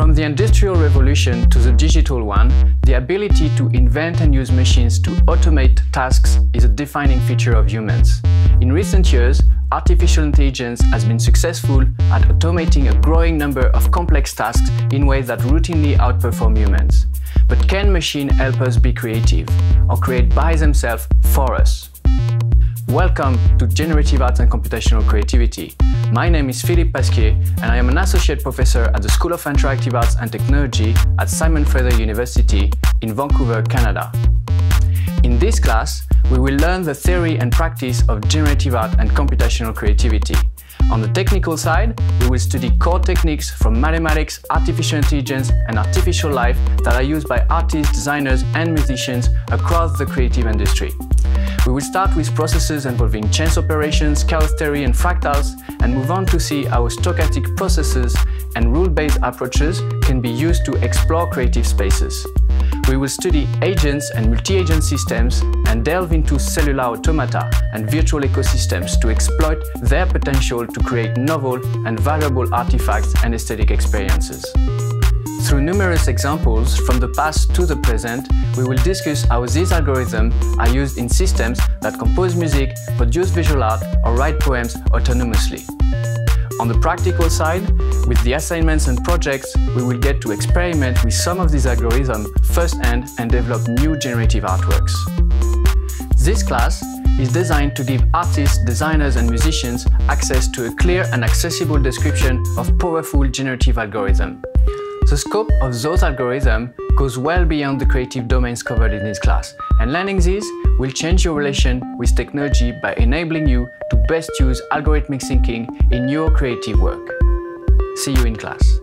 From the Industrial Revolution to the digital one, the ability to invent and use machines to automate tasks is a defining feature of humans. In recent years, artificial intelligence has been successful at automating a growing number of complex tasks in ways that routinely outperform humans. But can machines help us be creative or create by themselves for us? Welcome to Generative Arts and Computational Creativity. My name is Philippe Pasquier and I am an Associate Professor at the School of Interactive Arts and Technology at Simon Fraser University in Vancouver, Canada. In this class, we will learn the theory and practice of generative art and computational creativity. On the technical side, we will study core techniques from mathematics, artificial intelligence and artificial life that are used by artists, designers and musicians across the creative industry. We will start with processes involving chance operations, chaos theory and fractals, and move on to see how stochastic processes and rule-based approaches can be used to explore creative spaces. We will study agents and multi-agent systems and delve into cellular automata and virtual ecosystems to exploit their potential to create novel and valuable artifacts and aesthetic experiences. Through numerous examples from the past to the present, we will discuss how these algorithms are used in systems that compose music, produce visual art, or write poems autonomously. On the practical side, with the assignments and projects, we will get to experiment with some of these algorithms firsthand and develop new generative artworks. This class is designed to give artists, designers and musicians access to a clear and accessible description of powerful generative algorithms. The scope of those algorithms goes well beyond the creative domains covered in this class, and learning these will change your relation with technology by enabling you to best use algorithmic thinking in your creative work. See you in class.